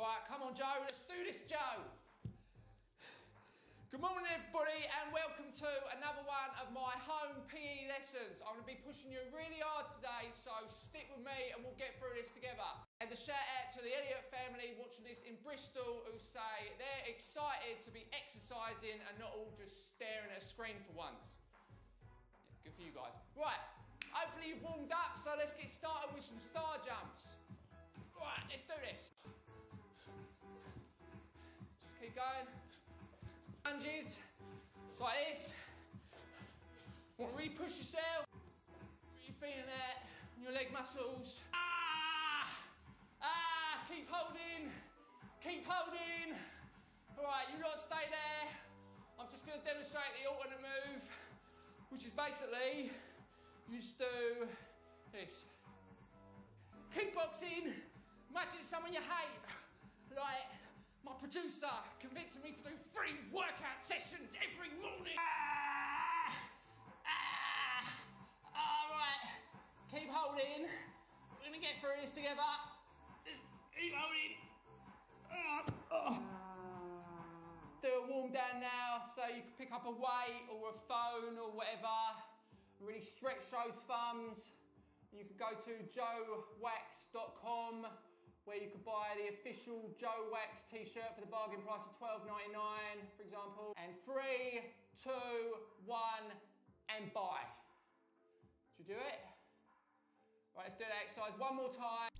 Right, come on, Joe. Let's do this, Joe. Good morning, everybody, and welcome to another one of my home PE lessons. I'm going to be pushing you really hard today, so stick with me and we'll get through this together. And a shout out to the Elliott family watching this in Bristol who say they're excited to be exercising and not all just staring at a screen for once. Good for you guys. Right, hopefully you've warmed up, so let's get started with some star jumps. Going. Lunges, it's like this. Want to really push yourself. Really feeling that your leg muscles. Ah! Ah! Keep holding. Keep holding. All right, you lot stay there. I'm just going to demonstrate the alternate move, which is basically you just do this. Kickboxing. Imagine someone you hate, like my producer convincing me to do three workout sessions every morning. Ah, ah, all right, keep holding. We're gonna get through this together. Just keep holding. Ah, Do a warm down now, so you can pick up a weight or a phone or whatever. Really stretch those thumbs. You can go to joewacks.com where you could buy the official Joe Wacks t-shirt for the bargain price of $12.99, for example. And three, two, one, and buy. Should you do it? Right, let's do that exercise one more time.